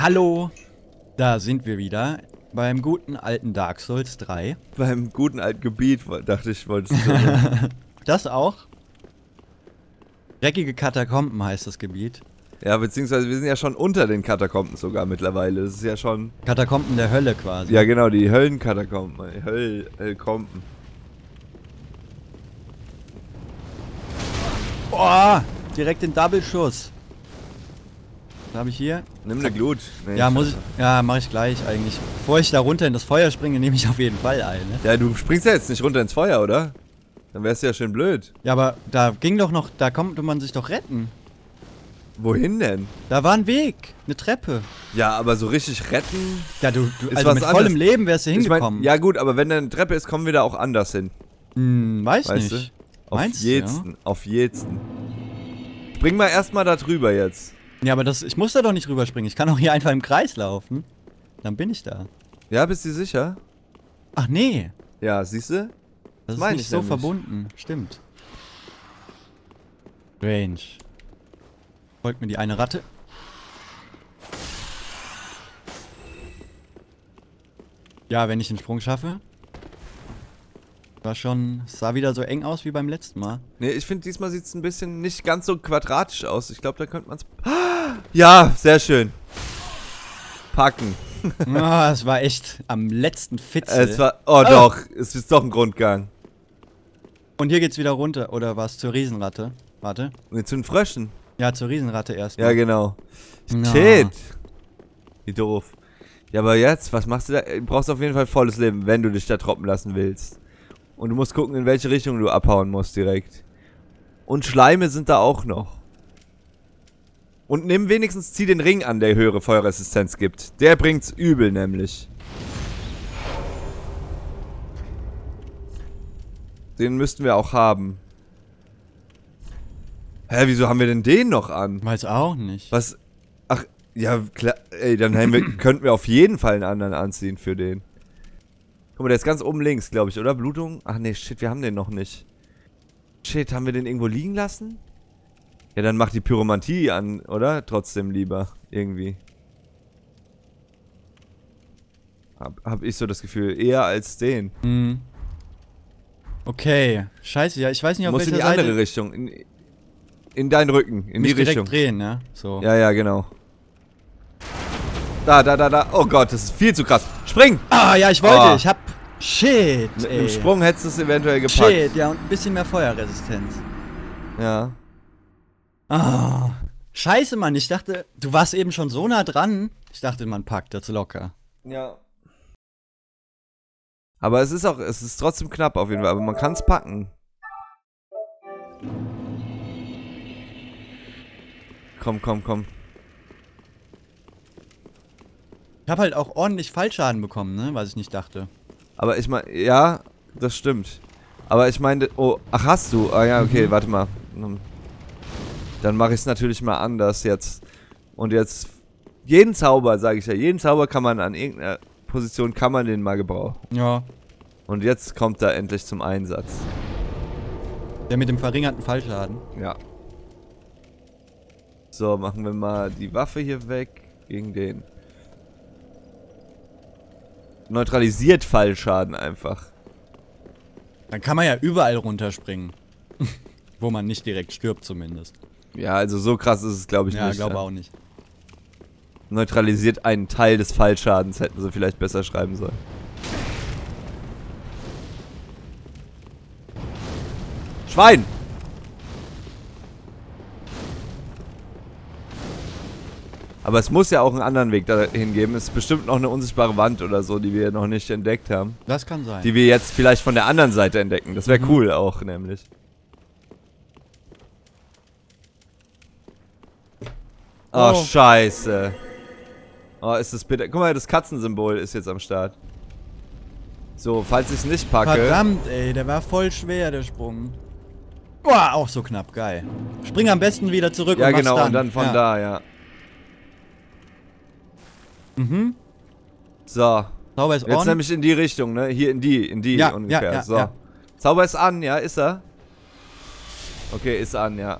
Hallo, da sind wir wieder beim guten alten Dark Souls 3. Beim guten alten Gebiet, dachte ich, wolltest du sagen. Das auch. Dreckige Katakomben heißt das Gebiet. Ja, beziehungsweise wir sind ja schon unter den Katakomben sogar mittlerweile. Das ist ja schon... Katakomben der Hölle quasi. Ja, genau, die Höllenkatakomben. Höll... Höllkomben. Boah, direkt den Double-Schuss. Habe ich hier? Nimm eine Glut. Nee, Ja, muss ich. Ja, mache ich gleich eigentlich. Bevor ich da runter in das Feuer springe, nehme ich auf jeden Fall ein. Ne? Ja, du springst ja jetzt nicht runter ins Feuer, oder? Dann wär's ja schön blöd. Ja, aber da ging doch noch, da konnte man sich doch retten. Wohin denn? Da war ein Weg, eine Treppe. Ja, aber so richtig retten... Ja, du, du also mit vollem Leben wärst du Ich mein, hingekommen. ja gut, aber wenn da eine Treppe ist, kommen wir da auch anders hin. hm, weiß Weißt nicht. du? Auf Meinst du, jeden, auf jeden. Spring mal erstmal da drüber jetzt. Ja, aber das, ich muss da doch nicht rüberspringen. Ich kann auch hier einfach im Kreis laufen. Dann bin ich da. Ja, bist du sicher? Ach nee, Ja, siehst du? das ist meine nicht ich so nämlich. verbunden. Stimmt. Strange. Folgt mir die eine Ratte. Ja, wenn ich den Sprung schaffe. War schon, es sah wieder so eng aus wie beim letzten Mal. Nee, ich finde, diesmal sieht es ein bisschen nicht ganz so quadratisch aus. Ich glaube, da könnte man es... Ja, sehr schön. Packen. Ah, es war echt am letzten Fitzel. Es war... Oh, Ah. doch. Es ist doch ein Grundgang. Und hier geht's wieder runter. Oder war es zur Riesenratte? Warte. Nee, zu den Fröschen. Ja, zur Riesenratte erst. Ja, genau. Na. Shit. Wie doof. Ja, aber jetzt, was machst du da? Du brauchst auf jeden Fall volles Leben, wenn du dich da troppen lassen willst. Und du musst gucken, in welche Richtung du abhauen musst direkt. Und Schleime sind da auch noch. Und nimm wenigstens, zieh den Ring an, der höhere Feuerresistenz gibt. Der bringt's übel nämlich. Den müssten wir auch haben. Hä, wieso haben wir denn den noch an? Weiß auch nicht. Was? Ach, ja, klar. Ey, dann wir, könnten wir auf jeden Fall einen anderen anziehen für den. Guck mal, der ist ganz oben links, glaube ich, oder? Blutung? Ach nee, shit, wir haben den noch nicht. Shit, haben wir den irgendwo liegen lassen? Ja, dann mach die Pyromantie an, oder? Trotzdem lieber, irgendwie. Hab, hab ich so das Gefühl, eher als den. Hm. Okay. Scheiße, ja, ich weiß nicht, Du auf musst in welcher die andere Seite. Richtung. In, in deinen Rücken, in mich die direkt Richtung. drehen, ja? So. Ja, ja, genau. Da, da, da, da. Oh Gott, das ist viel zu krass. Spring! Ah, ja, ich wollte. Ah. Ich hab. Shit, Mit ey. einem Sprung hättest du es eventuell gepackt. Shit, ja, und ein bisschen mehr Feuerresistenz. Ja. Ah. Scheiße, Mann. Ich dachte, du warst eben schon so nah dran. Ich dachte, man packt das locker. Ja. Aber es ist auch, es ist trotzdem knapp auf jeden Fall, aber man kann es packen. Komm, komm, komm. Ich hab halt auch ordentlich Fallschaden bekommen, ne? Was ich nicht dachte. Aber ich meine, ja, das stimmt. Aber ich meine, oh, ach hast du? Ah ja, okay, Mhm. warte mal. Dann mache ich es natürlich mal anders jetzt. Und jetzt jeden Zauber, sage ich ja, jeden Zauber kann man an irgendeiner Position kann man den mal gebrauchen. Ja. Und jetzt kommt er endlich zum Einsatz. Der mit dem verringerten Fallschaden. Ja. So, machen wir mal die Waffe hier weg gegen den. Neutralisiert Fallschaden einfach. Dann kann man ja überall runterspringen. Wo man nicht direkt stirbt, zumindest. Ja, also so krass ist es, glaube ich, ja, nicht. glaube ja. auch nicht. Neutralisiert einen Teil des Fallschadens, hätten sie vielleicht besser schreiben sollen. Schwein! Aber es muss ja auch einen anderen Weg dahin geben. Es ist bestimmt noch eine unsichtbare Wand oder so, die wir noch nicht entdeckt haben. Das kann sein. Die wir jetzt vielleicht von der anderen Seite entdecken. Das wäre Mhm. cool auch, nämlich. Oh, Oh. scheiße. Oh, ist das bitter. Guck mal, das Katzensymbol ist jetzt am Start. So, falls ich es nicht packe. Verdammt, ey, der war voll schwer, der Sprung. Boah, auch so knapp, geil. Spring am besten wieder zurück Ja, und genau, dann. und dann von ja. da, ja. Mhm. So, Zauber ist jetzt on. nämlich in die Richtung, ne? Hier in die, in die Ja, ungefähr. ja, so. ja. Zauber ist an, ja, ist er? Okay, ist an, ja.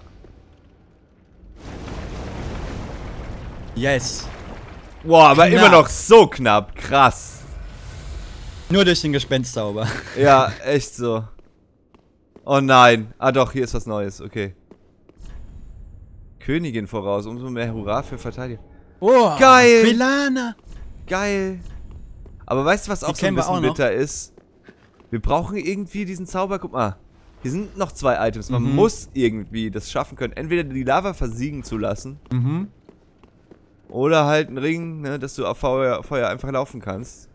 Yes. Boah, aber Knapp. immer noch so knapp. Krass. Nur durch den Gespenstzauber. Ja, echt so. Oh nein. Ah doch, hier ist was Neues. Okay. Königin voraus. Umso mehr Hurra für Verteidiger. Oh, Geil. Velana. Geil. Aber weißt du, was auch so ein bisschen bitter ist? Wir brauchen irgendwie diesen Zauber. Guck mal. Hier sind noch zwei Items. Man Mhm. muss irgendwie das schaffen können. Entweder die Lava versiegen zu lassen. Mhm. Oder halt einen Ring, ne, dass du auf Feuer, Feuer einfach laufen kannst.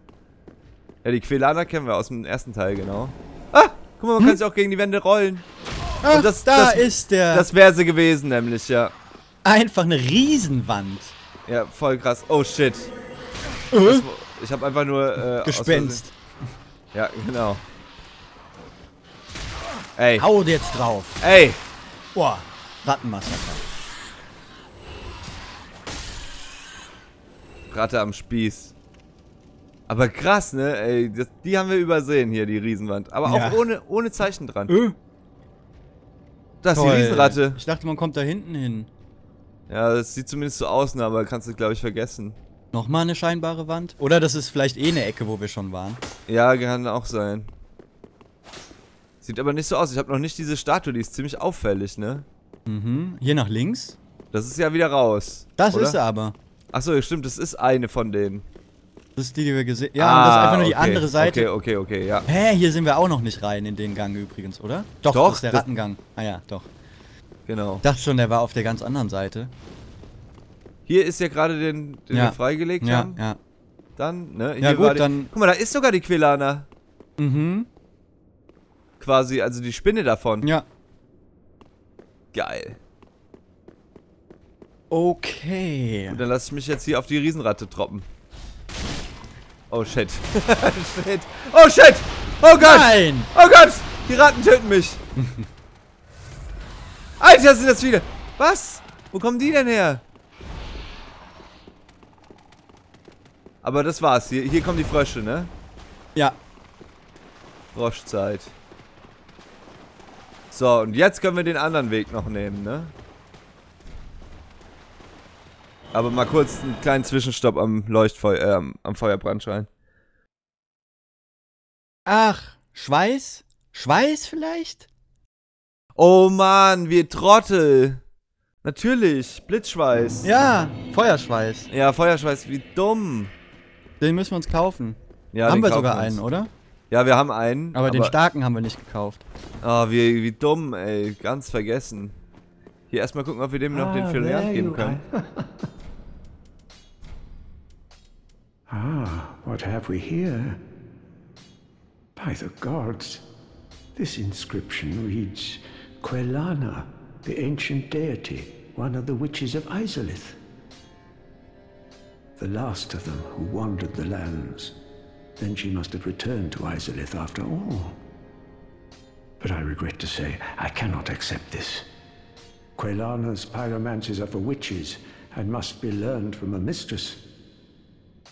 Ja, die Quelana kennen wir aus dem ersten Teil, genau. Ah! Guck mal, man kann sich auch gegen die Wände rollen. Ach, das- da das- ist der. Das wäre sie gewesen, nämlich, ja. Einfach eine Riesenwand. Ja, voll krass. Oh shit. Äh? Das, ich habe einfach nur. Äh, Gespenst. Ja, genau. Ey. Hau jetzt drauf. Ey. Boah. Rattenmassaker. Ratte am Spieß. Aber krass, ne? Ey, das, die haben wir übersehen hier, die Riesenwand. Aber auch Ja. ohne, ohne Zeichen dran. Äh, Das ist die. Riesenratte. Ich dachte, man kommt da hinten hin. Ja, das sieht zumindest so aus, ne, aber kannst du, glaube ich, vergessen. Nochmal eine scheinbare Wand? Oder das ist vielleicht eh eine Ecke, wo wir schon waren. Ja, kann auch sein. Sieht aber nicht so aus. Ich habe noch nicht diese Statue, die ist ziemlich auffällig, ne? Mhm. Hier nach links? Das ist ja wieder raus. Das oder? ist er aber. Achso, stimmt, das ist eine von denen. Das ist die, die wir gesehen Ja, und das ist einfach nur die Ah, okay, andere Seite. Okay, okay, okay, ja. Hä, hier sind wir auch noch nicht rein in den Gang übrigens, oder? Doch, Doch, das ist der das- Rattengang. Ah ja, doch. Genau. Ich dachte schon, der war auf der ganz anderen Seite. Hier ist ja gerade den, den Ja. wir freigelegt Ja, haben. ja. Dann, ne? Ja, Hier gut, war die, dann- Guck mal, da ist sogar die Quelana. Mhm. Quasi, also die Spinne davon. Ja. Geil. Okay. Und dann lasse ich mich jetzt hier auf die Riesenratte droppen. Oh shit. shit. Oh shit! Oh Gott! Nein! Oh Gott! Die Ratten töten mich! Alter, sind das viele! Was? Wo kommen die denn her? Aber das war's. Hier, hier kommen die Frösche, ne? Ja. Froschzeit. So, und jetzt können wir den anderen Weg noch nehmen, ne? Aber mal kurz einen kleinen Zwischenstopp am Leuchtfeuer, äh, am- Feuerbrandschein. Ach, Schweiß? Schweiß vielleicht? Oh Mann, wir Trottel. Natürlich, Blitzschweiß. Ja, Feuerschweiß. Ja, Feuerschweiß, wie dumm. Den müssen wir uns kaufen. Ja, haben den wir kaufen sogar uns. einen, oder? Ja, wir haben einen. Aber, den starken haben wir nicht gekauft. Oh, wie, wie dumm, ey. Ganz vergessen. Hier erstmal gucken, ob wir dem noch den Filial geben können. Ah, what have we here? By the gods, this inscription reads Quelana, the ancient deity, one of the witches of Isolith. The last of them who wandered the lands. Then she must have returned to Isolith after all. But I regret to say, I cannot accept this. Quelana's pyromancies are for witches and must be learned from a mistress.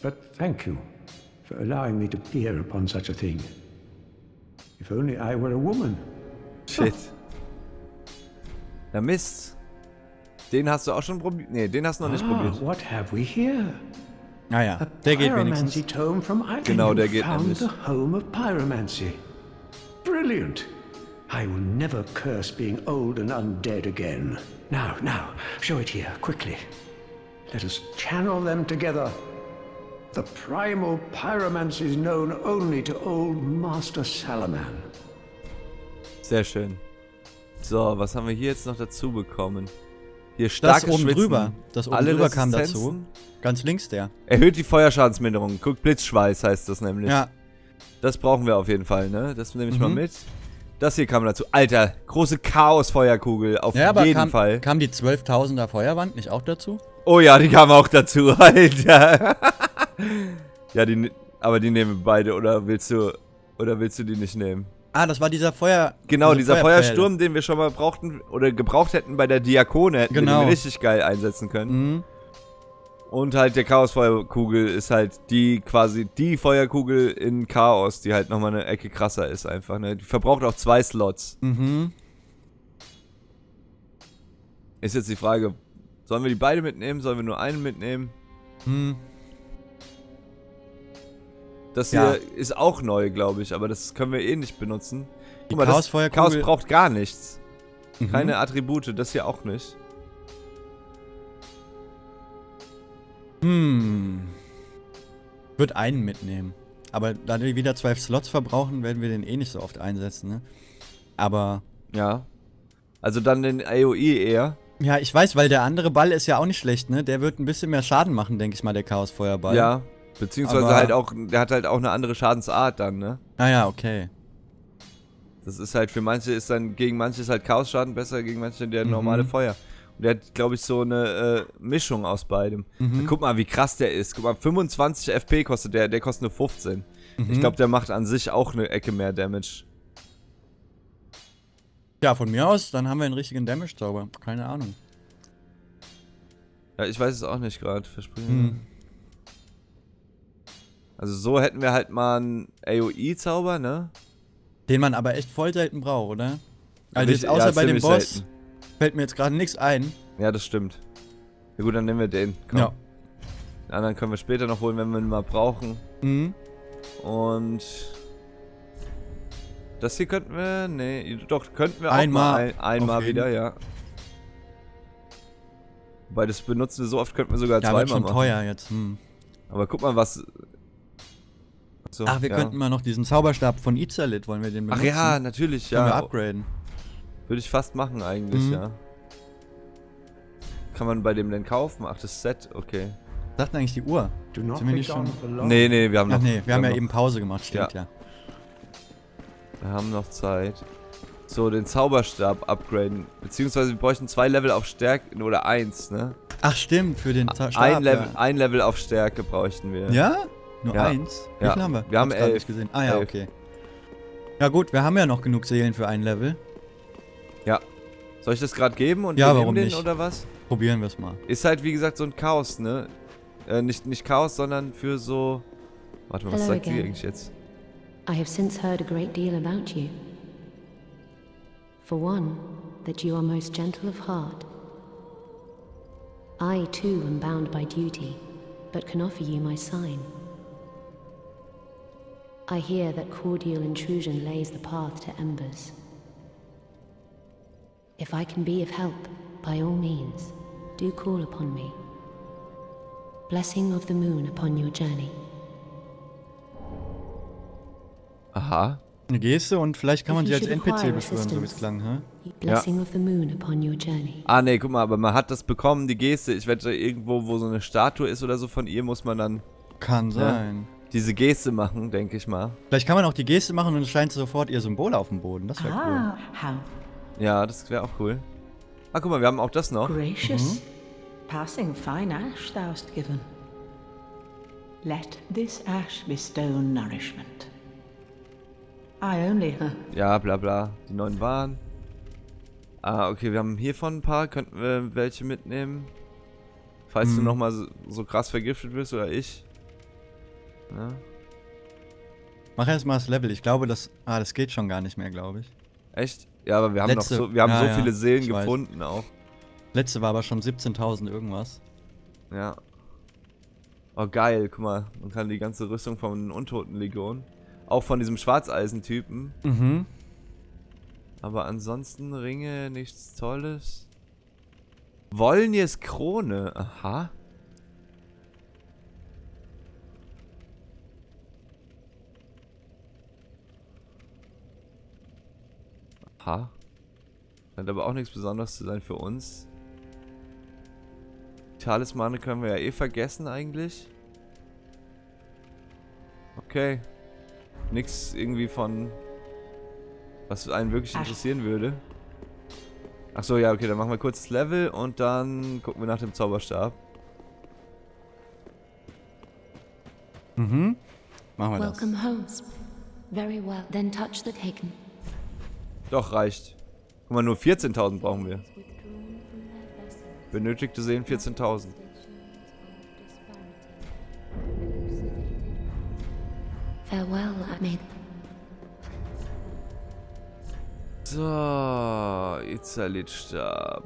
But thank you for allowing me to peer upon such a thing. If only I were a woman. Shit. Ja, Mist. Den hast du auch schon probiert? Nee, den hast du noch nicht Ah, probiert. what have we here? Naja, A der geht pyromancy wenigstens. tome from Ivan. Genau, You der geht found nämlich. the home of pyromancy. Brilliant. I will never curse being old and undead again. Now, now, show it here, quickly. Let us channel them together. The primal pyromancy is known only to old Master Salaman. Sehr schön. So, was haben wir hier jetzt noch dazu bekommen? Hier Das starke oben Schwitzen. drüber. Das oben Alle drüber kam dazu. Ganz links der. Erhöht die Feuerschadensminderung. Guck, Blitzschweiß heißt das nämlich. Ja. Das brauchen wir auf jeden Fall, ne? Das nehme ich Mhm. mal mit. Das hier kam dazu. Alter, große Chaos-Feuerkugel. Auf Ja, aber jeden kam, Fall. kam die 12.000er Feuerwand nicht auch dazu? Oh ja, die kam auch dazu, Alter. ja, die, ne- aber die nehmen wir beide, oder willst du, oder willst du die nicht nehmen? Ah, das war dieser Feuer. Genau, diese dieser. Feuersturm, den wir schon mal brauchten, oder gebraucht hätten bei der Diakone, hätten wir Genau. den richtig geil einsetzen können. Mhm. Und halt der Chaos-Feuerkugel ist halt die, quasi die Feuerkugel in Chaos, die halt nochmal eine Ecke krasser ist einfach, ne? Die verbraucht auch zwei Slots. Mhm. Ist jetzt die Frage, sollen wir die beide mitnehmen? Sollen wir nur einen mitnehmen? Hm. Das Ja. hier ist auch neu, glaube ich, aber das können wir eh nicht benutzen. Guck mal, das Chaosfeuerkugel- Chaos braucht gar nichts. Mhm. Keine Attribute, das hier auch nicht. Hm. Wird einen mitnehmen. Aber da wir wieder zwei Slots verbrauchen, werden wir den eh nicht so oft einsetzen, ne? Aber. Ja. Also dann den AOE eher. Ja, ich weiß, weil der andere Ball ist ja auch nicht schlecht, ne? Der wird ein bisschen mehr Schaden machen, denke ich mal, der Chaosfeuerball. Ja. Beziehungsweise Aber- halt auch, der hat halt auch eine andere Schadensart dann, ne? Naja, okay. Das ist halt für manche ist dann, gegen manche ist halt Chaosschaden besser, gegen manche der Mhm. normale Feuer. Und der hat, glaube ich, so eine äh, Mischung aus beidem. Mhm. Guck mal, wie krass der ist. Guck mal, 25 FP kostet der, der kostet nur 15. Mhm. Ich glaube, der macht an sich auch eine Ecke mehr Damage. Ja, von mir aus, dann haben wir einen richtigen Damage-Zauber. Keine Ahnung. Ja, ich weiß es auch nicht gerade, verspreche. Also so hätten wir halt mal einen AOE-Zauber, ne? Den man aber echt voll selten braucht, oder? Also jetzt außer ja, bei dem Boss selten. fällt mir jetzt gerade nichts ein. Ja, das stimmt. Ja gut, dann nehmen wir den. Komm. Ja. Den anderen können wir später noch holen, wenn wir ihn mal brauchen. Mhm. Und das hier könnten wir, nee, doch könnten wir Einmal, auch mal ein, einmal wieder, ja. Wobei das benutzen wir so oft, könnten wir sogar Ja, zweimal machen. teuer jetzt. Hm. Aber guck mal, was. So, Ach, wir ja. könnten mal noch diesen Zauberstab von Izalit, wollen wir den Ach benutzen? ja, natürlich, Können wir ja. upgraden. Würde ich fast machen eigentlich, Mhm. ja. Kann man bei dem denn kaufen? Ach, das Set, okay. Sagt eigentlich die Uhr? Do not Sind wir nicht schon-. Nee, nee, wir haben Ach noch. nee, wir haben ja noch, eben Pause gemacht, stimmt ja. Wir haben noch Zeit. So, den Zauberstab upgraden. Beziehungsweise wir bräuchten zwei Level auf Stärke oder eins, ne? Ach stimmt, für den Za- Stab. ein, Level, ja. ein Level auf Stärke bräuchten wir. Ja? Nur Ja. eins? Wie Ja. viel haben wir? Wir haben elf. nicht gesehen. Ah ja, Elf. okay. Ja gut, wir haben ja noch genug Seelen für ein Level. Soll ich das gerade geben und Ja, wir nehmen warum den nicht? oder was? Probieren wir es mal. Ist halt wie gesagt so ein Chaos, ne? Äh, nicht, nicht Chaos, sondern für so. Warte mal, was Hello sagt sie again. eigentlich jetzt? I have since heard a great deal about you. For one, that you are most gentle of heart. I too am bound by duty, but can offer you my sign. I hear that cordial intrusion lays the path to embers. If I can be of help, by all means, do call upon me. Blessing of the moon upon your journey. Aha. Eine Geste und vielleicht kann man sie als NPC beschwören, so wie es klang, hä? Blessing of the moon upon your journey. Ah, nee, guck mal, aber man hat das bekommen, die Geste. Ich wette, irgendwo, wo so eine Statue ist oder so von ihr, muss man dann Kann sein. Diese Geste machen, denke ich mal. Vielleicht kann man auch die Geste machen und es scheint sofort ihr Symbol auf dem Boden. Das wäre Ah, how Ja, das wäre auch cool. Ah, guck mal, wir haben auch das noch. gracious. Passing fine ash thou'st given. Let this ash bestow nourishment. I only, huh, Ja, bla bla. Die neuen waren. Ah, okay, wir haben hiervon ein paar. Könnten wir welche mitnehmen? Falls du Hm. nochmal so, so krass vergiftet wirst oder ich. Cool. Mach erst mal das Level. Ich glaube, das. Ah, das geht schon gar nicht mehr, glaube ich. Echt? Ja, aber wir haben Letzte- noch so, wir haben ja, so ja, viele Seelen ich weiß. gefunden auch. Letzte war aber schon 17.000 irgendwas. Ja. Oh, geil, guck mal. Man kann die ganze Rüstung von Untoten-Legion. Auch von diesem Schwarzeisentypen. Mhm. Aber ansonsten Ringe, nichts Tolles. Wolniers Krone, aha. Aha. Scheint aber auch nichts Besonderes zu sein für uns. Talismane können wir ja eh vergessen eigentlich. Okay. Nix irgendwie von was einen wirklich interessieren würde. Ach so, ja, okay, dann machen wir kurz das Level und dann gucken wir nach dem Zauberstab. Mhm. Machen wir das. Welcome home. Very well. Then touch the taken. Doch, reicht. Guck mal, nur 14.000 brauchen wir. Benötigte Seelen 14.000. Farewell, made. So, Izalitstab.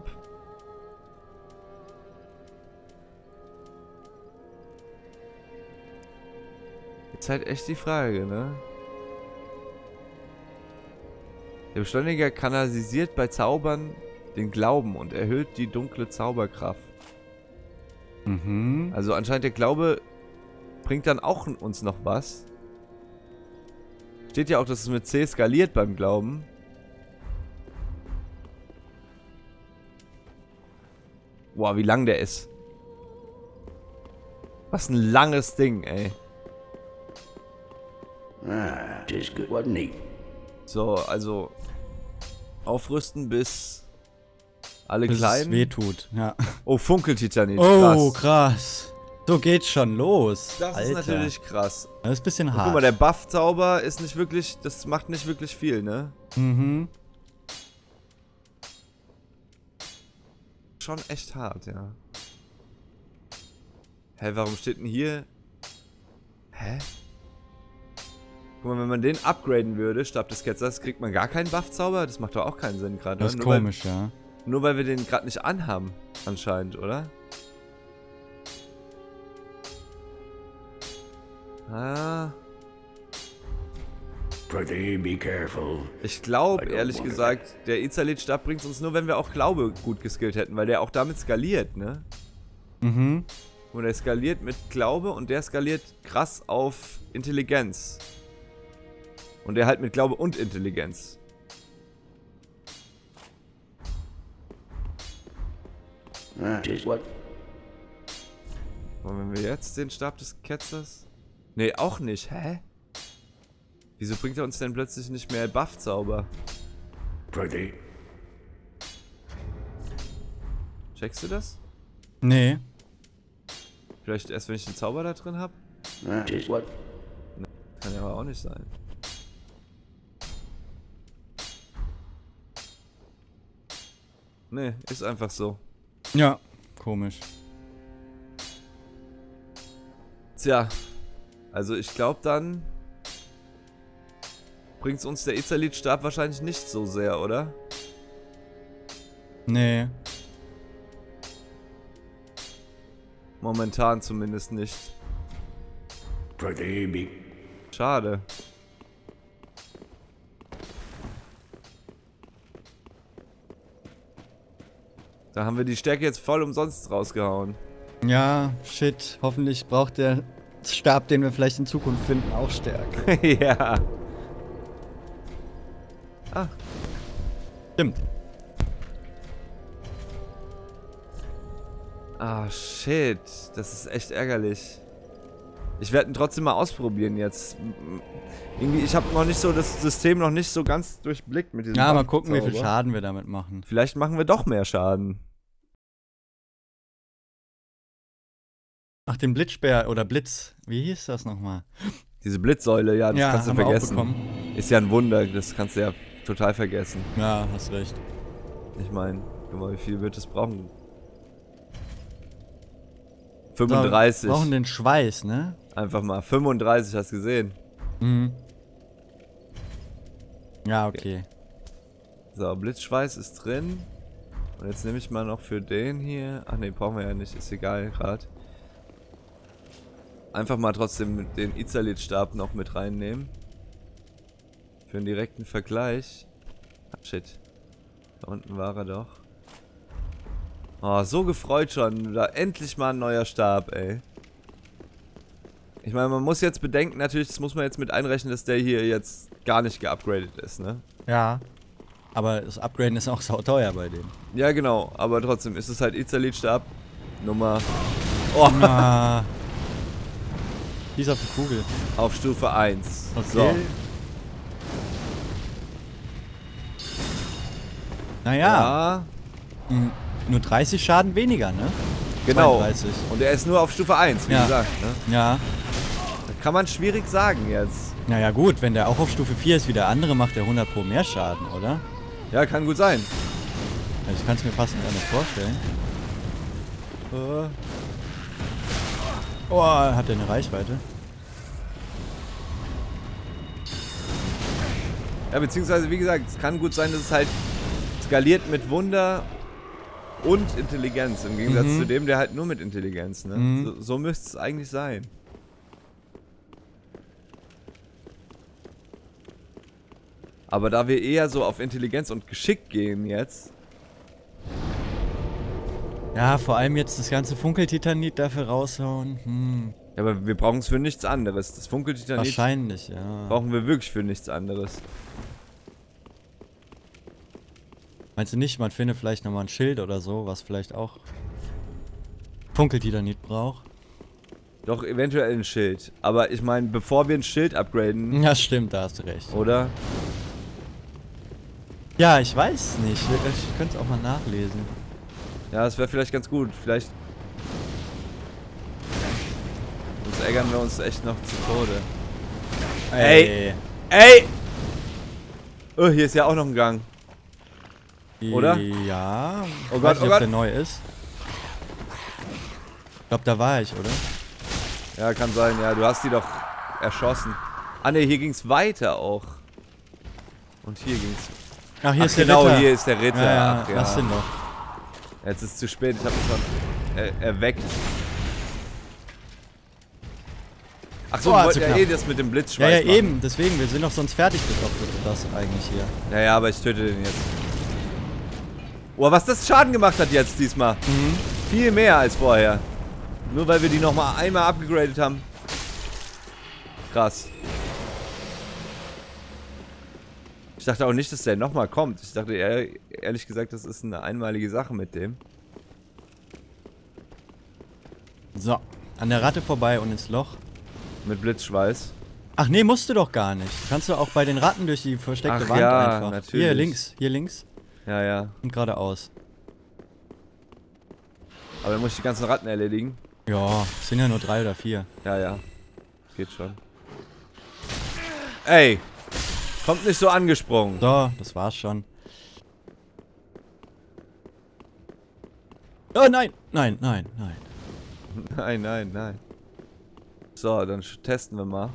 Ist halt echt die Frage, ne? Der Beschleuniger kanalisiert bei Zaubern den Glauben und erhöht die dunkle Zauberkraft. Mhm. Also anscheinend der Glaube bringt dann auch uns noch was. Steht ja auch, dass es mit C skaliert beim Glauben. Boah, wie lang der ist. Was ein langes Ding, ey. Ah, tis good, wasn't he? So, also aufrüsten bis alle Bis es kleinen. wehtut, ja. Oh, Funkeltitanit. Oh, krass. krass. So geht's schon los. Das Alter. ist natürlich krass. Das ist ein bisschen Und hart. guck mal, der Buff-Zauber ist nicht wirklich, das macht nicht wirklich viel, ne? mhm. Schon echt hart, ja. Hä, warum steht denn hier... Hä? Guck mal, wenn man den upgraden würde, Stab des Ketzers, kriegt man gar keinen Buff-Zauber? Das macht doch auch keinen Sinn gerade. Das ist nur weil- komisch, ja. Nur weil wir den gerade nicht anhaben, anscheinend, oder? Ah, Prithee, be careful. ich glaube, ehrlich gesagt, der Izalit-Stab bringt uns nur, wenn wir auch Glaube gut geskillt hätten, weil der auch damit skaliert, ne? Mhm. Und der skaliert mit Glaube und der skaliert krass auf Intelligenz. Und der halt mit Glaube und Intelligenz. Und wenn wir jetzt den Stab des Ketzers... Nee, auch nicht. Hä? Wieso bringt er uns denn plötzlich nicht mehr Buff-Zauber? Checkst du das? Nee. Vielleicht erst, wenn ich den Zauber da drin habe? What? Kann ja aber auch nicht sein. Nee, ist einfach so. Ja, komisch. Tja, also ich glaube dann bringt uns der Izalit-Stab wahrscheinlich nicht so sehr, oder? Nee. Momentan zumindest nicht. Schade. Da haben wir die Stärke jetzt voll umsonst rausgehauen. Ja, shit. Hoffentlich braucht der Stab, den wir vielleicht in Zukunft finden, auch Stärke. ja. Ah, Stimmt. Ah, shit. Das ist echt ärgerlich. Ich werde ihn trotzdem mal ausprobieren jetzt. Irgendwie, ich habe noch nicht so das System noch nicht so ganz durchblickt mit diesem Ja, mal gucken, wie viel. Schaden wir damit machen. Vielleicht machen wir doch mehr Schaden. Ach, den Blitzspeer oder Blitz. Wie hieß das nochmal? Diese Blitzsäule, ja, das ja, kannst du vergessen. Ist ja ein Wunder, das kannst du ja total vergessen. Ja, hast recht. Ich meine, guck mal, wie viel wird es brauchen? So, 35. wir brauchen den Schweiß, ne? Einfach mal. 35, hast du gesehen. Mhm. Ja, okay. So, Blitzschweiß ist drin. Und jetzt nehme ich mal noch für den hier. Ach ne, brauchen wir ja nicht. Ist egal gerade. Einfach mal trotzdem den Izalit-Stab noch mit reinnehmen. Für einen direkten Vergleich. Ah, shit. Da unten war er doch. Oh, so gefreut schon. Da endlich mal ein neuer Stab, ey. Ich meine, man muss jetzt bedenken, natürlich, das muss man jetzt mit einrechnen, dass der hier jetzt gar nicht geupgradet ist, ne? Ja. Aber das Upgraden ist auch sauteuer bei dem. Ja, genau, aber trotzdem ist es halt Izalit-Stab Nummer oh, Ah. Die ist auf die Kugel. auf Stufe 1. Okay. Naja, Ja, nur 30 Schaden weniger, ne? genau. 32. Und er ist nur auf Stufe 1, wie Ja. gesagt. Ne? Ja. Kann man schwierig sagen jetzt. Naja gut, wenn der auch auf Stufe 4 ist wie der andere, macht der 100 pro mehr Schaden, oder? Ja, kann gut sein. Also ich kann es mir fast nicht anders vorstellen. Oh, hat der eine Reichweite? Ja, beziehungsweise, wie gesagt, es kann gut sein, dass es halt skaliert mit Wunder und Intelligenz. Im Gegensatz Mhm. zu dem, der halt nur mit Intelligenz, ne? Mhm. So, so müsste es eigentlich sein. Aber da wir eher so auf Intelligenz und Geschick gehen jetzt. Ja, vor allem jetzt das ganze Funkeltitanit dafür raushauen. Hm, Ja, aber wir brauchen es für nichts anderes. Das Funkeltitanit wahrscheinlich, ja. brauchen wir wirklich für nichts anderes. Meinst du nicht, man findet vielleicht nochmal ein Schild oder so, was vielleicht auch Funkeltitanit braucht? Doch, eventuell ein Schild. Aber ich meine, bevor wir ein Schild upgraden, Ja, stimmt, da hast du recht. oder? Ja, ich weiß nicht. Ich, könnte es auch mal nachlesen. Ja, das wäre vielleicht ganz gut. Vielleicht. Sonst ärgern wir uns echt noch zu Tode. Ey. Ey! Oh, hier ist ja auch noch ein Gang. oder? Ja. Oh Gott, nicht, oh ob Gott. der neu ist. Ich glaube, da war ich, oder? Ja, kann sein. Ja, du hast die doch erschossen. Ah ne, hier ging's weiter auch. Und hier ging's. Ach, hier Ach ist genau, der Ritter. hier ist der Ritter. Ja, ja, Ach, ja. lass den doch. Jetzt ist es zu spät, ich habe ihn schon äh, erweckt. Ach so, Boah, wir wollten zu ja eh das mit dem Ja, Blitzschweiß ja, machen. eben. Deswegen, wir sind doch sonst fertig auf das eigentlich hier. Ja, ja, aber ich töte den jetzt. Boah, was das Schaden gemacht hat jetzt diesmal. Mhm. Viel mehr als vorher. Nur weil wir die nochmal einmal abgegradet haben. Krass. Ich dachte auch nicht, dass der nochmal kommt. Ich dachte ehrlich gesagt, das ist eine einmalige Sache mit dem. So, an der Ratte vorbei und ins Loch. Mit Blitzschweiß. Ach nee, musst du doch gar nicht. Kannst du auch bei den Ratten durch die versteckte Ach Wand ja, einfach. natürlich. Hier links, hier links Ja, ja. und geradeaus. Aber dann muss ich die ganzen Ratten erledigen. Ja, es sind ja nur drei oder vier. Ja, ja. Geht schon. Ey! Kommt nicht so angesprungen. So, das war's schon. Oh nein, nein, nein, nein. Nein, nein, nein. So, dann testen wir mal.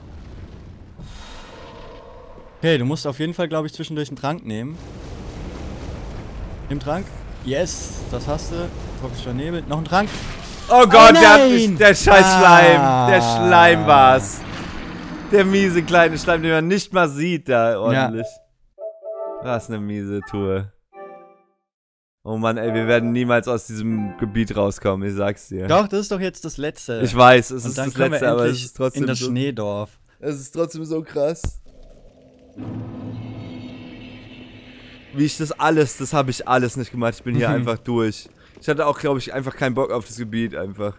Okay, du musst auf jeden Fall, glaube ich, zwischendurch einen Trank nehmen. Nimm Trank. Yes, das hast du. Toxischer Nebel. Noch ein Trank. Oh Gott, der hat mich, der scheiß Schleim. Ah. Der Schleim war's. Der miese kleine Schleim, den man nicht mal sieht da ordentlich. Was eine miese Tour. Oh Mann, ey, wir werden niemals aus diesem Gebiet rauskommen, ich sag's dir. Doch, das ist doch jetzt das letzte. Ich weiß, es Und ist das letzte, aber es ist trotzdem in das so, Schneedorf. es ist trotzdem so krass. Wie ich das alles, das habe ich alles nicht gemacht. Ich bin hier Mhm. einfach durch. Ich hatte auch, glaube ich, einfach keinen Bock auf das Gebiet einfach.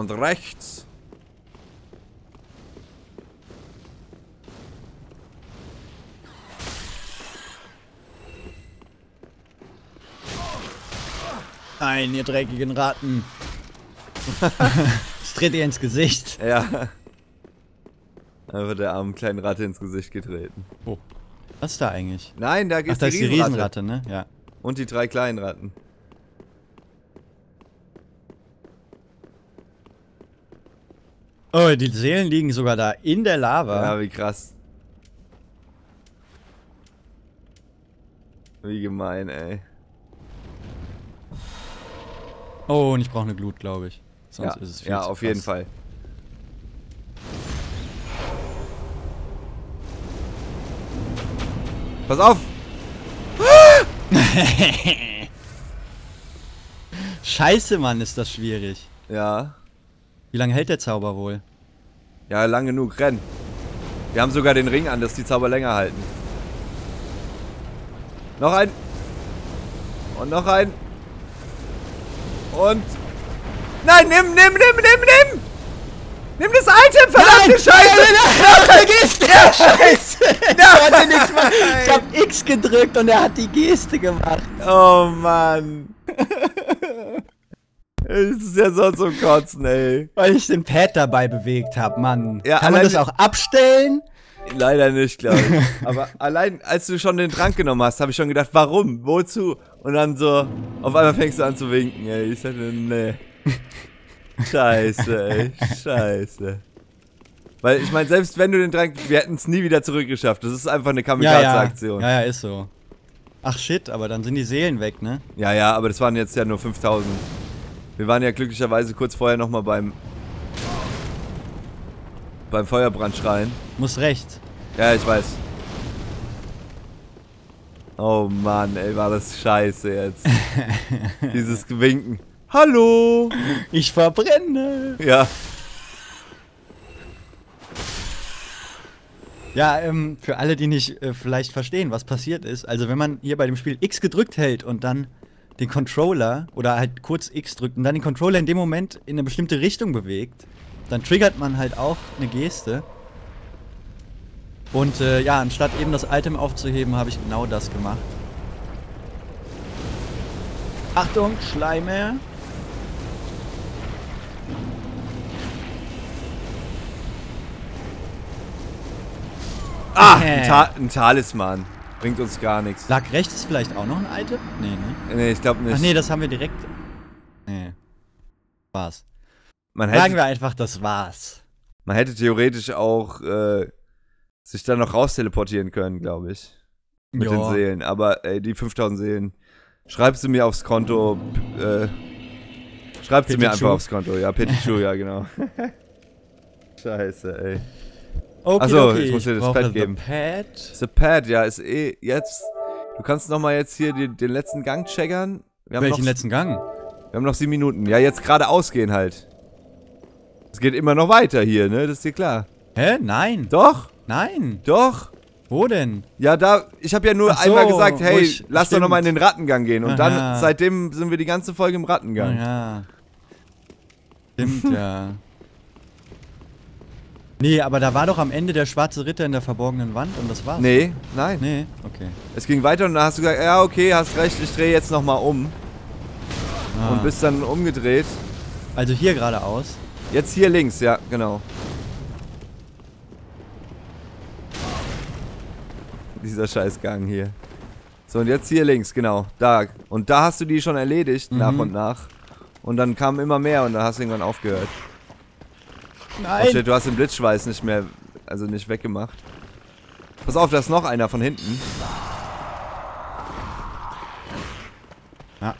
Und rechts. Nein, ihr dreckigen Ratten. ich trete ihr ins Gesicht. Ja. Einfach der armen kleinen Ratte ins Gesicht getreten. Was ist da eigentlich? Nein, da Ach, geht's da ist die Riesenratte. Riesenratte, ne? Ja. Und die drei kleinen Ratten. Oh, die Seelen liegen sogar da in der Lava. Ja, wie krass. Wie gemein, ey. Oh, und ich brauche eine Glut, glaube ich. Sonst ja, ist es viel ja auf jeden krass. Fall. Pass auf! Scheiße, Mann, ist das schwierig. Ja. Wie lange hält der Zauber wohl? Ja, lang genug, renn. Wir haben sogar den Ring an, dass die Zauber länger halten. Noch ein. Und noch ein. Und. Nein, nimm, nimm, nimm, nimm, nimm! Nimm das Item, verdammte Scheiße! Vergiss der Scheiße! Nein! Nicht mal. Ich hab X gedrückt und er hat die Geste gemacht. Oh Mann. Es ist ja so zum Kotzen, ey. Weil ich den Pad dabei bewegt habe, Mann. Ja, Kann man das auch abstellen? Leider nicht, glaube ich. Aber allein, als du schon den Trank genommen hast, habe ich schon gedacht, warum? Wozu? Und dann so, auf einmal fängst du an zu winken, ey. Ich dachte, nee. Scheiße, ey. Scheiße. Weil ich meine, selbst wenn du den Trank, wir hätten es nie wieder zurückgeschafft. Das ist einfach eine Ja, ja. Kamikaze-Aktion. ja, ja, ist so. Ach shit, aber dann sind die Seelen weg, ne? Ja, ja, aber das waren jetzt ja nur 5000. Wir waren ja glücklicherweise kurz vorher nochmal beim. beim Feuerbrandschrein. Muss recht. Ja, ich weiß. Oh Mann, ey, war das scheiße jetzt. Dieses Gewinken. Hallo! Ich verbrenne. Ja. Ja, ähm, für alle, die nicht äh, vielleicht verstehen, was passiert ist. Also wenn man hier bei dem Spiel X gedrückt hält und dann den Controller oder halt kurz X drückt und dann den Controller in dem Moment in eine bestimmte Richtung bewegt, dann triggert man halt auch eine Geste. Und äh, ja, anstatt eben das Item aufzuheben, habe ich genau das gemacht. Achtung, Schleime. Ah, ein, Ta ein Talisman. Bringt uns gar nichts. Lag rechts vielleicht auch noch ein Item? Nee, ne? Nee, ich glaube nicht. Ach nee, das haben wir direkt. Nee. War's. man, Sagen wir einfach, das war's. man hätte theoretisch auch äh, sich dann noch raus teleportieren können, glaube ich. Mit Ja. den Seelen. Aber ey, die 5000 Seelen. Schreibst du mir aufs Konto. Äh, schreibst du mir Petichu. einfach aufs Konto. Ja, Petichu, ja, genau. Scheiße, ey. Okay, Ach so, okay. ich muss dir das Pad the geben. Pad. The Pad, ja, ist eh jetzt. Du kannst noch mal jetzt hier den, den letzten Gang checkern. Wir haben, Welchen noch, letzten Gang? wir haben noch sieben Minuten. Ja, jetzt gerade ausgehen halt. Es geht immer noch weiter hier, ne? Das ist dir klar. Hä? Nein. Doch, Nein. doch. Wo denn? Ja, da, ich habe ja nur so, einmal gesagt, hey, ruhig, lass doch stimmt. noch mal in den Rattengang gehen. Und dann, Aha. seitdem sind wir die ganze Folge im Rattengang. Ja. Stimmt, ja. Nee, aber da war doch am Ende der schwarze Ritter in der verborgenen Wand und das war's. Nee, nein. Nee, okay. Es ging weiter und dann hast du gesagt, ja, okay, hast recht, ich drehe jetzt noch mal um. Ah. Und bist dann umgedreht. also hier geradeaus. Jetzt hier links, ja, genau. Dieser Scheißgang hier. So, und jetzt hier links, genau. Da. Und da hast du die schon erledigt, nach Mhm. und nach. Und dann kamen immer mehr und dann hast du irgendwann aufgehört. Oh Nein. shit, du hast den Blitzschweiß nicht mehr, also nicht weggemacht. Pass auf, da ist noch einer von hinten. Ja.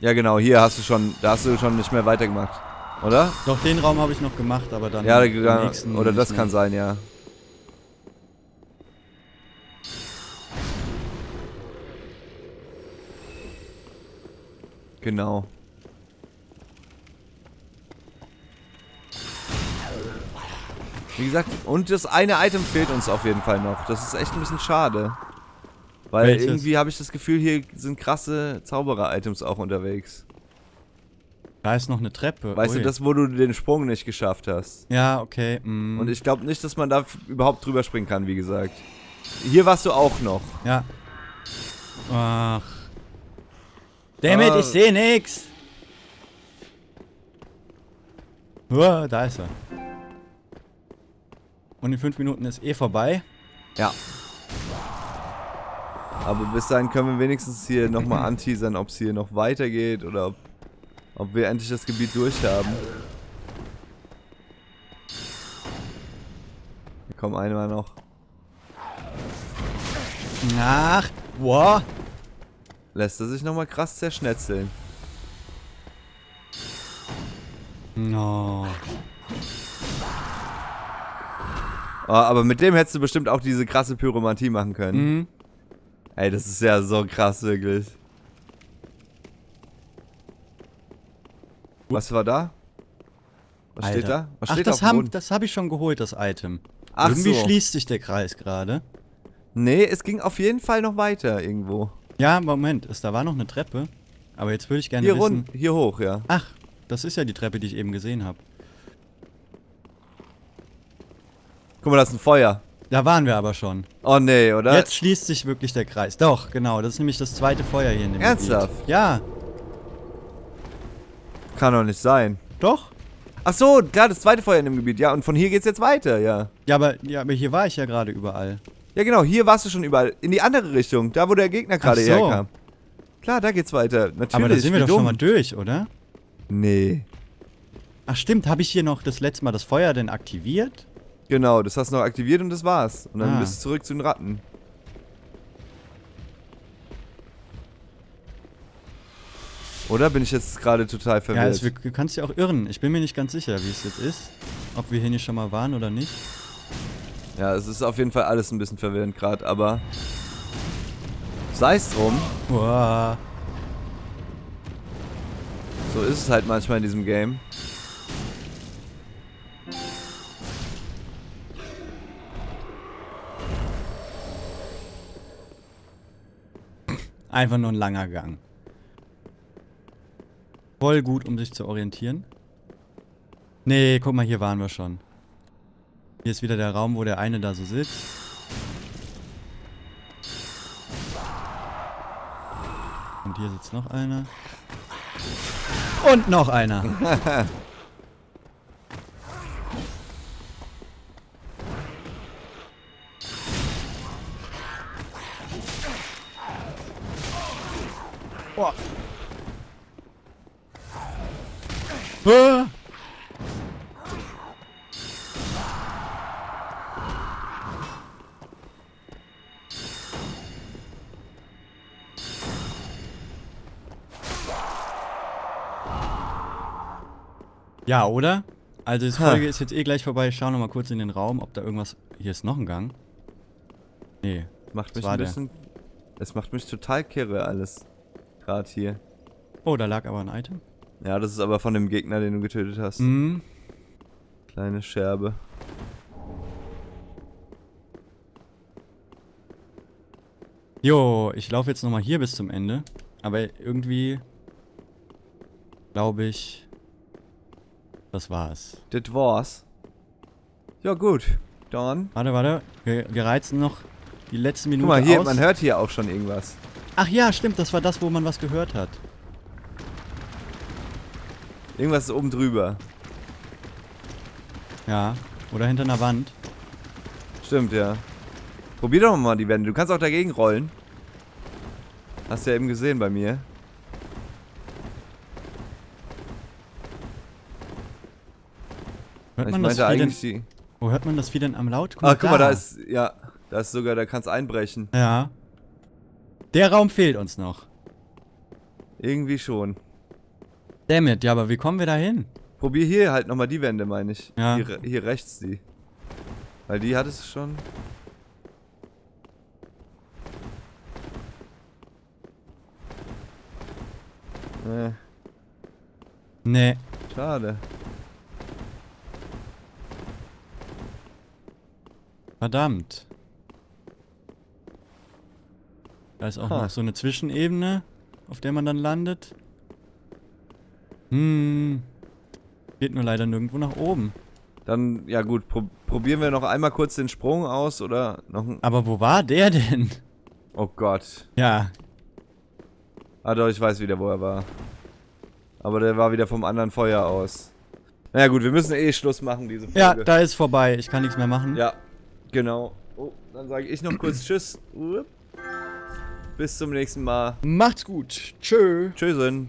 Ja, genau, hier hast du schon, da hast du schon nicht mehr weitergemacht. Oder? Doch, den Raum habe ich noch gemacht, aber dann. Ja, nächsten oder das kann sein, ja. Genau. Wie gesagt, und das eine Item fehlt uns auf jeden Fall noch. Das ist echt ein bisschen schade. Weil Welches? irgendwie habe ich das Gefühl, hier sind krasse Zauberer-Items auch unterwegs. Da ist noch eine Treppe. Weißt Ui. du, das, wo du den Sprung nicht geschafft hast. Ja, okay. mm. Und ich glaube nicht, dass man da überhaupt drüber springen kann, wie gesagt. Hier warst du auch noch. Ja. Ach. Dammit, Ah. ich sehe nix. Uah, da ist er. Und in fünf Minuten ist eh vorbei. Ja. Aber bis dahin können wir wenigstens hier nochmal anteasern, ob es hier noch weitergeht oder ob, ob wir endlich das Gebiet durchhaben. Kommen einmal noch. Ach, wow. Lässt er sich nochmal krass zerschnetzeln. No. Oh, aber mit dem hättest du bestimmt auch diese krasse Pyromantie machen können. Mhm. Ey, das ist ja so krass, wirklich. Was war da? Was steht Alter. da? Was Ach, steht das habe das hab ich schon geholt, das Item. Ach Irgendwie so. schließt sich der Kreis gerade. Nee, es ging auf jeden Fall noch weiter irgendwo. Ja, Moment, es, da war noch eine Treppe. Aber jetzt würde ich gerne Hier wissen... rund, hier hoch, ja. Ach, das ist ja die Treppe, die ich eben gesehen habe. Guck mal, das ist ein Feuer. Da waren wir aber schon. Oh nee, oder? Jetzt schließt sich wirklich der Kreis. Doch, genau. Das ist nämlich das zweite Feuer hier in dem Ernsthaft? Gebiet. Ja, Kann doch nicht sein. doch. Ach so, klar, das zweite Feuer in dem Gebiet. Ja, und von hier geht's jetzt weiter, ja. Ja, aber, ja, aber hier war ich ja gerade überall. Ja, genau, hier warst du schon überall. In die andere Richtung, da wo der Gegner gerade so. herkam. Klar, da geht's weiter. Natürlich. Aber da sind wir doch schon dumm. mal durch, oder? Nee. Ach stimmt, habe ich hier noch das letzte Mal das Feuer denn aktiviert? Genau, das hast du noch aktiviert und das war's. Und dann Ah. bist du zurück zu den Ratten. Oder bin ich jetzt gerade total Ja, verwirrt? es, du kannst ja auch irren. Ich bin mir nicht ganz sicher, wie es jetzt ist. Ob wir hier nicht schon mal waren oder nicht. Ja, es ist auf jeden Fall alles ein bisschen verwirrend gerade, aber sei es drum. Boah. So ist es halt manchmal in diesem Game. Einfach nur ein langer Gang. Voll gut, um sich zu orientieren. Nee, guck mal, hier waren wir schon. Hier ist wieder der Raum, wo der eine da so sitzt. Und hier sitzt noch einer. Und noch einer. Ja, oder? Also die Ha. Folge ist jetzt eh gleich vorbei. Ich schau noch mal kurz in den Raum, ob da irgendwas... Hier ist noch ein Gang. Nee. Macht mich ein bisschen. Es macht mich total kirre alles. Gerade hier. Oh, da lag aber ein Item. Ja, das ist aber von dem Gegner, den du getötet hast. Mhm. Kleine Scherbe. Jo, ich laufe jetzt noch mal hier bis zum Ende. Aber irgendwie... Glaube ich... Das war's. Das war's. Ja, gut. Dann. Warte, warte. Wir, wir reizen noch die letzte Minute Guck mal, hier, aus. man hört hier auch schon irgendwas. Ach ja, stimmt. Das war das, wo man was gehört hat. Irgendwas ist oben drüber. Ja. Oder hinter einer Wand. Stimmt, ja. Probier doch mal die Wände. Du kannst auch dagegen rollen. Hast du ja eben gesehen bei mir. Hört ich man das Vieh denn, eigentlich die. Wo hört man das Vieh denn am Laut? Ah, guck mal, da ist. Ja, da ist sogar, da kannst einbrechen. Ja. Der Raum fehlt uns noch. Irgendwie schon. Dammit, ja, aber wie kommen wir da hin? Probier hier halt nochmal die Wände, meine ich. Ja. Hier, hier rechts die. Weil die hattest du schon. Äh, Nee. schade. Verdammt. Da ist auch Ha. noch so eine Zwischenebene, auf der man dann landet. Hm. Geht nur leider nirgendwo nach oben. Dann, ja gut, pro probieren wir noch einmal kurz den Sprung aus oder noch ein. Aber wo war der denn? Oh Gott. Ja. Ah doch, ich weiß wieder, wo er war. Aber der war wieder vom anderen Feuer aus. Naja gut, wir müssen eh Schluss machen, diese Folge. Ja, da ist vorbei. Ich kann nichts mehr machen. Ja, genau. Oh, dann sage ich noch kurz Tschüss. Bis zum nächsten Mal. Macht's gut. Tschö. Tschüssen.